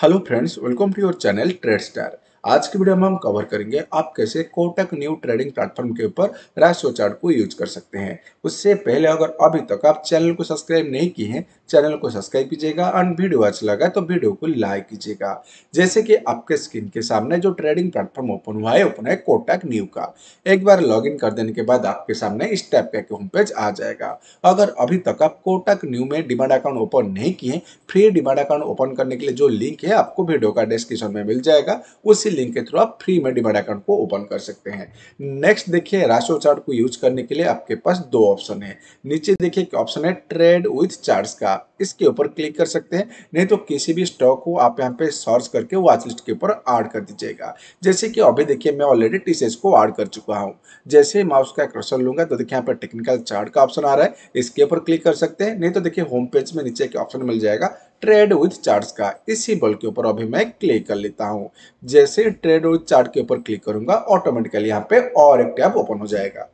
Hello friends, welcome to your channel TradeStar. आज की video में हम कवर करेंगे आप कैसे कोटक न्यू ट्रेडिंग प्लेटफॉर्म के ऊपर राशियो चार्ट को यूज़ कर सकते हैं। उससे पहले अगर अभी तक आप चैनल को सब्सक्राइब नहीं किए हैं चैनल को सब्सक्राइब कीजिएगा एंड वीडियो अच्छा लगा तो वीडियो को लाइक कीजिएगा। जैसे कि आपके स्क्रीन के सामने जो ट्रेडिंग प्लेटफॉर्म ओपन हुआ है ओपन है कोटक न्यू का। एक बार लॉग इन कर देने के बाद आपके सामने इस टाइप का होम पेज आ जाएगा। अगर अभी तक आप कोटक न्यू में डिमांड अकाउंट ओपन नहीं किए फ्री डिमांड अकाउंट ओपन करने के लिए जो लिंक है आपको वीडियो का डिस्क्रिप्शन में मिल जाएगा। उसी लिंक के थ्रू आप फ्री में डिमांड अकाउंट को ओपन कर सकते हैं। नेक्स्ट देखिए राशो चार्ट को यूज़ करने के लिए आपके पास दो ऑप्शन है। नीचे देखिए ऑप्शन है ट्रेड विथ चार्ट का। इसके ऊपर क्लिक कर सकते हैं। नहीं तो किसी भी स्टॉक को आप यहाँ पे सर्च करके वॉच लिस्ट के ऊपर ऐड कर दीजिएगा। जैसे कि अभी देखिए, मैं ऑलरेडी टी को ऐड कर चुका हूँ। जैसे माउस का क्रसर लूँगा तो देखिए यहाँ पर टेक्निकल चार्ट का ऑप्शन आ रहा है। इसके ऊपर क्लिक कर सकते हैं। नहीं तो देखिए होम पेज में नीचे के ऑप्शन मिल जाएगा। ट्रेड विथ चार्ट्स का। इसी बल के ऊपर अभी मैं क्लिक कर लेता हूँ। जैसे ट्रेड विथ चार्ट के ऊपर क्लिक करूँगा ऑटोमेटिकली यहाँ पे और एक टैब ओपन हो जाएगा।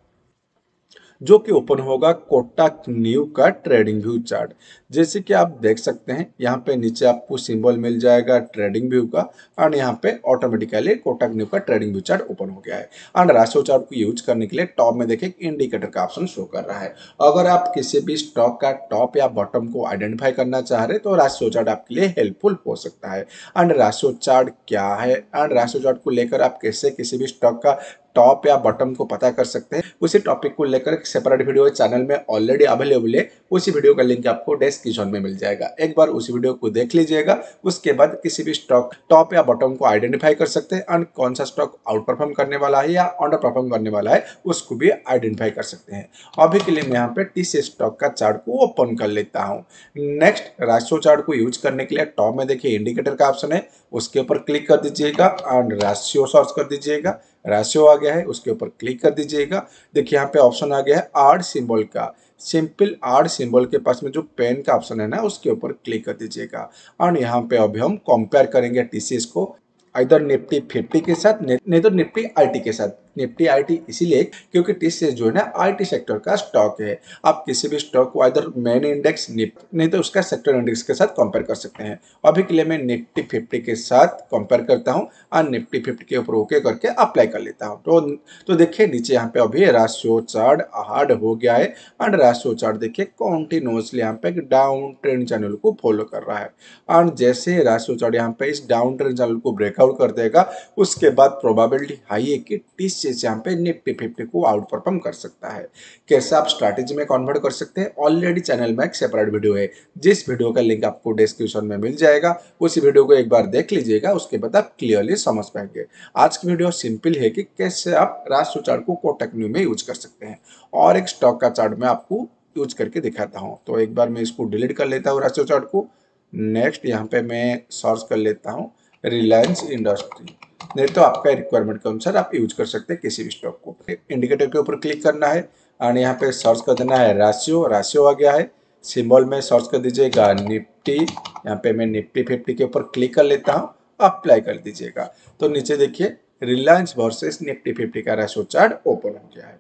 जो कि ओपन होगा कोटक न्यू का ट्रेडिंग व्यू चार्ट। जैसे कि आप देख सकते हैं, यहाँ पे नीचे आपको सिंबल मिल जाएगा ट्रेडिंग व्यू का एंड यहाँ पे ऑटोमेटिकली कोटक न्यू का ट्रेडिंग व्यू चार्ट ओपन हो गया है। एंड राशो चार्ट को यूज़ करने के लिए टॉप में देखिए इंडिकेटर का ऑप्शन शो कर रहा है। अगर आप किसी भी स्टॉक का टॉप या बॉटम को आइडेंटिफाई करना चाह रहे तो राशो चार्ट आपके लिए हेल्पफुल हो सकता है। एंड राशो चार्ट क्या है? एंड राशो चार्ट को लेकर आप कैसे किसी भी स्टॉक का टॉप या बॉटम को पता कर सकते हैं। उसी टॉपिक को लेकर सेपरेट वीडियो चैनल में ऑलरेडी अवेलेबल है। उसी वीडियो का लिंक आपको डिस्क्रिप्शन में मिल जाएगा। एक बार उसी वीडियो को देख लीजिएगा। उसके बाद किसी भी स्टॉक टॉप या बॉटम को आइडेंटिफाई कर सकते हैं एंड कौन सा स्टॉक आउट परफॉर्म करने वाला है या अंडर परफॉर्म करने वाला है, उसको भी आइडेंटिफाई कर सकते हैं। अभी के लिए मैं यहाँ पे टी स्टॉक का चार्ट को ओपन कर लेता हूँ। नेक्स्ट राशियो चार्ट को यूज़ करने के लिए टॉप में देखिए इंडिकेटर का ऑप्शन है। उसके ऊपर क्लिक कर दीजिएगा एंड राशियो सर्च कर दीजिएगा। राशियो आ गया है, उसके ऊपर क्लिक कर दीजिएगा। देखिए, यहाँ पे ऑप्शन आ गया है आर्ड सिंबल का। सिंपल आर्ड सिंबल के पास में जो पेन का ऑप्शन है ना, उसके ऊपर क्लिक कर दीजिएगा। और यहाँ पे अभी हम कंपेयर करेंगे टीसीएस को इधर निफ्टी फिफ्टी के साथ, नहीं तो निफ्टी आईटी के साथ। निफ्टी आईटी इसीलिए क्योंकि टीसीएस जो है ना आईटी सेक्टर का स्टॉक है। आप किसी भी स्टॉक को इधर मेन इंडेक्स नहीं तो उसका सेक्टर इंडेक्स के साथ कंपेयर कर सकते हैं। अभी के लिए मैं निफ्टी फिफ्टी के साथ कंपेयर करता हूँ और निफ्टी फिफ्टी के ऊपर ओके करके अप्लाई कर लेता हूँ। तो तो देखिए, नीचे यहाँ पे अभी राशियो चार्ट हार्ड हो गया है एंड राशियो चार्ट देखिए कॉन्टिन्यूसली यहाँ पे डाउन ट्रेंड चैनल को फॉलो कर रहा है। एंड जैसे राशियो चार्ट यहाँ पे इस डाउन ट्रेंड चैनल को ब्रेकआउट कर देगा, उसके बाद प्रोबेबिलिटी हाई है कि टीस चीज़ यहाँ पे निफ्टी फिफ्टी को आउट परफॉर्म कर सकता है। कैसे आप स्ट्रैटेजी में कन्वर्ट कर सकते हैं? ऑलरेडी चैनल में एक सेपरेट वीडियो है। जिस वीडियो का लिंक आपको डिस्क्रिप्शन में मिल जाएगा, उसी वीडियो को एक बार देख लीजिएगा, उसके बाद आप क्लियरली समझ पाएँगे। आज की वीडियो सिंपल है कि कैसे आप राष्ट्र चार्ट को कोटक न्यू में यूज़ कर सकते हैं। और एक स्टॉक का चार्ट में आपको यूज़ करके दिखाता हूँ। तो एक बार मैं इसको डिलीट कर लेता हूँ राष्ट्र चार्ट को। नेक्स्ट यहाँ पे मैं सर्च कर लेता हूँ। रिलायंस इंडस्ट्री नहीं तो आपका रिक्वायरमेंट के अनुसार आप यूज़ कर सकते हैं किसी भी स्टॉक को। इंडिकेटर के ऊपर क्लिक करना है और यहाँ पे सर्च कर देना है राशियो राशियो आ गया है। सिंबल में सर्च कर दीजिएगा निफ्टी यहाँ पे मैं निफ्टी फिफ्टी के ऊपर क्लिक कर लेता हूँ। अप्लाई कर दीजिएगा। तो नीचे देखिए रिलायंस वर्सेस निफ्टी फिफ्टी का राशियो चार्ट ओपन हो गया है।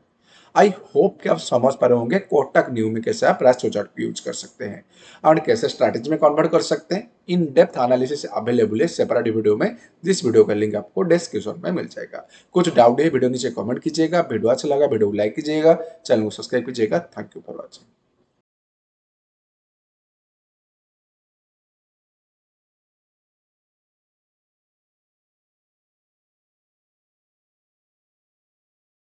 आई होप कि आप समझ पा रहे होंगे कोटक न्यू में कैसे आप राष्ट्रीय चार्ट यूज़ कर सकते हैं। और कैसे स्ट्रैटेजी में कन्वर्ट कर सकते हैं? इन डेप्थ एनालिसिस अवेलेबल है सेपरेट वीडियो में। जिस वीडियो का लिंक आपको डिस्क्रिप्शन में मिल जाएगा। कुछ डाउट है वीडियो नीचे कमेंट कीजिएगा। वीडियो अच्छा लगा, वीडियो को लाइक कीजिएगा। चैनल को सब्सक्राइब कीजिएगा। Thank you for watching